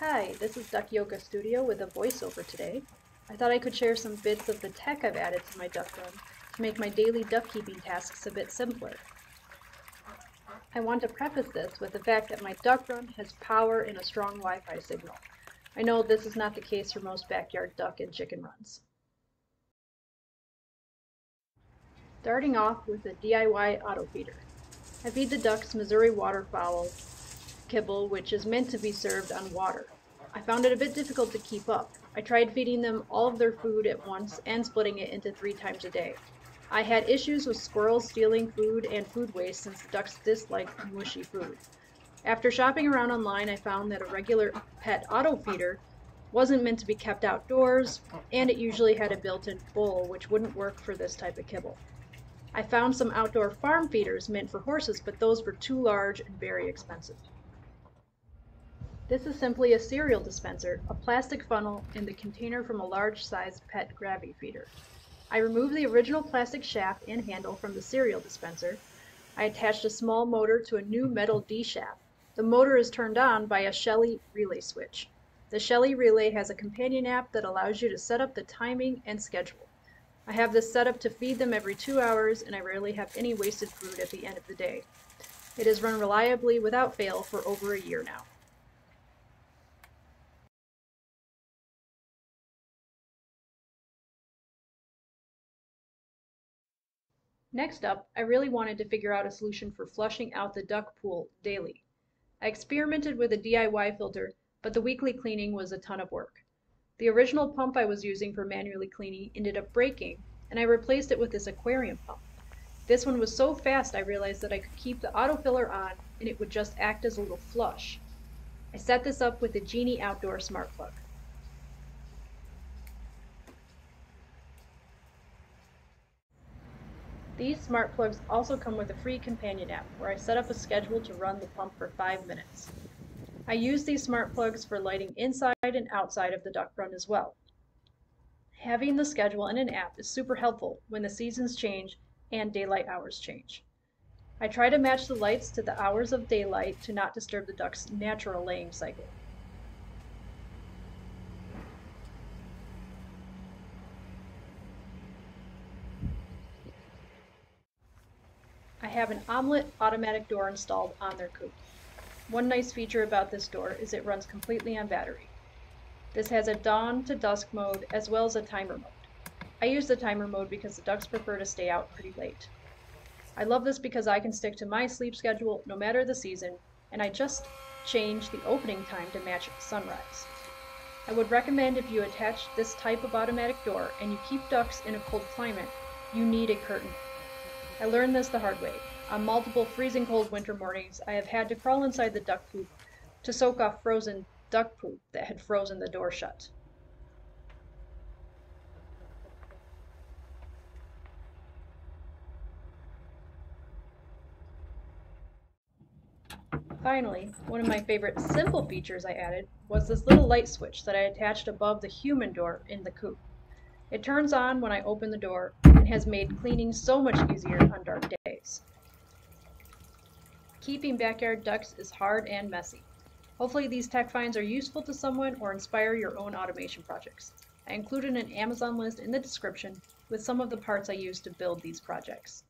Hi, this is Duck Yoga Studio with a voiceover today. I thought I could share some bits of the tech I've added to my duck run to make my daily duck keeping tasks a bit simpler. I want to preface this with the fact that my duck run has power and a strong Wi-Fi signal. I know this is not the case for most backyard duck and chicken runs. Starting off with a DIY auto feeder. I feed the ducks Mazuri waterfowl kibble which is meant to be served on water. I found it a bit difficult to keep up. I tried feeding them all of their food at once and splitting it into three times a day. I had issues with squirrels stealing food and food waste since the ducks dislike mushy food. After shopping around online, I found that a regular pet auto feeder wasn't meant to be kept outdoors, and it usually had a built-in bowl, which wouldn't work for this type of kibble. I found some outdoor farm feeders meant for horses, but those were too large and very expensive. This is simply a cereal dispenser, a plastic funnel, and the container from a large-sized pet gravity feeder. I removed the original plastic shaft and handle from the cereal dispenser. I attached a small motor to a new metal D-shaft. The motor is turned on by a Shelly relay switch. The Shelly relay has a companion app that allows you to set up the timing and schedule. I have this set up to feed them every two hours and I rarely have any wasted food at the end of the day. It has run reliably without fail for over a year now. Next up, I really wanted to figure out a solution for flushing out the duck pool daily. I experimented with a DIY filter, but the weekly cleaning was a ton of work. The original pump I was using for manually cleaning ended up breaking, and I replaced it with this aquarium pump. This one was so fast I realized that I could keep the autofiller on and it would just act as a little flush. I set this up with the Geeni Outdoor Smart Plug. These smart plugs also come with a free companion app where I set up a schedule to run the pump for 5 minutes. I use these smart plugs for lighting inside and outside of the duck run as well. Having the schedule in an app is super helpful when the seasons change and daylight hours change. I try to match the lights to the hours of daylight to not disturb the duck's natural laying cycle. Have an Omlet automatic door installed on their coop. One nice feature about this door is it runs completely on battery. This has a dawn to dusk mode as well as a timer mode. I use the timer mode because the ducks prefer to stay out pretty late. I love this because I can stick to my sleep schedule no matter the season, and I just change the opening time to match sunrise. I would recommend if you attach this type of automatic door and you keep ducks in a cold climate, you need a curtain I learned this the hard way. On multiple freezing cold winter mornings, I have had to crawl inside the duck coop to soak off frozen duck poop that had frozen the door shut. Finally, one of my favorite simple features I added was this little light switch that I attached above the human door in the coop. It turns on when I open the door and has made cleaning so much easier on dark days. Keeping backyard ducks is hard and messy. Hopefully these tech finds are useful to someone or inspire your own automation projects. I included an Amazon list in the description with some of the parts I used to build these projects.